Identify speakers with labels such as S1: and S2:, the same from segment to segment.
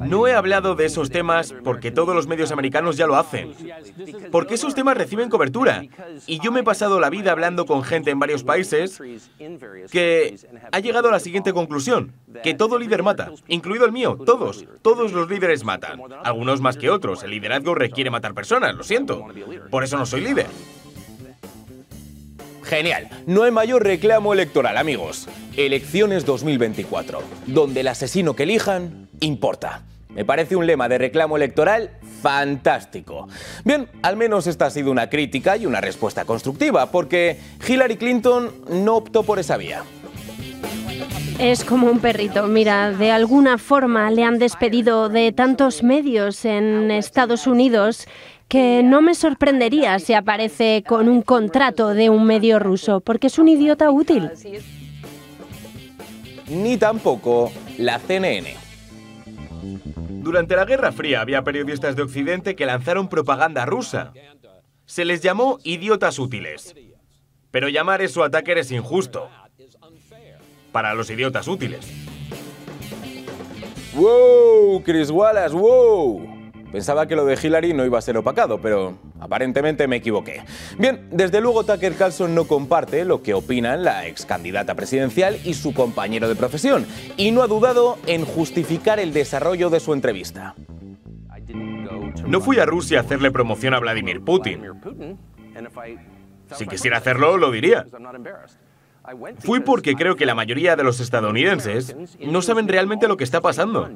S1: No he hablado de esos temas porque todos los medios americanos ya lo hacen. Porque esos temas reciben cobertura. Y yo me he pasado la vida hablando con gente en varios países que ha llegado a la siguiente conclusión. Que todo líder mata, incluido el mío, todos. Todos los líderes matan. Algunos más que otros. El liderazgo requiere matar personas, lo siento. Por eso no soy líder.
S2: Genial. No hay mayor reclamo electoral, amigos. Elecciones 2024, donde el asesino que elijan importa. Me parece un lema de reclamo electoral fantástico. Bien, al menos esta ha sido una crítica y una respuesta constructiva, porque Hillary Clinton no optó por esa vía.
S3: Es como un perrito. Mira, de alguna forma le han despedido de tantos medios en Estados Unidos que no me sorprendería si aparece con un contrato de un medio ruso, porque es un idiota útil.
S2: Ni tampoco la CNN.
S1: Durante la Guerra Fría había periodistas de Occidente que lanzaron propaganda rusa. Se les llamó idiotas útiles. Pero llamar eso ataque es injusto. Para los idiotas útiles.
S2: ¡Wow! Chris Wallace, wow. Pensaba que lo de Hillary no iba a ser opacado, pero aparentemente me equivoqué. Bien, desde luego Tucker Carlson no comparte lo que opinan la ex candidata presidencial y su compañero de profesión, y no ha dudado en justificar el desarrollo de su entrevista.
S1: No fui a Rusia a hacerle promoción a Vladimir Putin. Si quisiera hacerlo, lo diría. Fui porque creo que la mayoría de los estadounidenses no saben realmente lo que está pasando.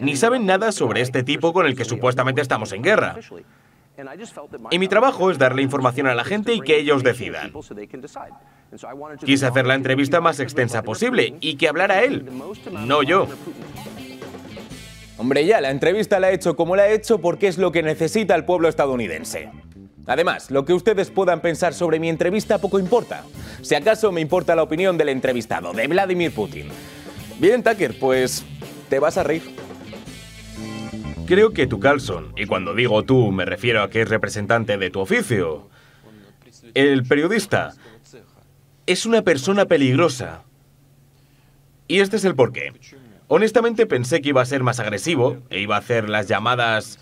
S1: Ni saben nada sobre este tipo con el que supuestamente estamos en guerra. Y mi trabajo es darle información a la gente y que ellos decidan. Quise hacer la entrevista más extensa posible y que hablara él, no yo.
S2: Hombre, ya, la entrevista la he hecho como la he hecho porque es lo que necesita el pueblo estadounidense. Además, lo que ustedes puedan pensar sobre mi entrevista poco importa. Si acaso me importa la opinión del entrevistado, de Vladimir Putin. Bien, Tucker, pues te vas a reír.
S1: Creo que tu Carlson, y cuando digo tú me refiero a que es representante de tu oficio, el periodista, es una persona peligrosa. Y este es el porqué. Honestamente pensé que iba a ser más agresivo e iba a hacer las llamadas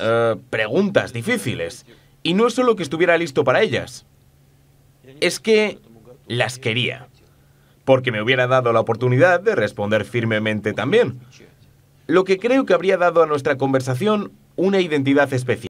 S1: eh, preguntas difíciles. Y no es solo que estuviera listo para ellas, es que las quería, porque me hubiera dado la oportunidad de responder firmemente también, lo que creo que habría dado a nuestra conversación una identidad especial.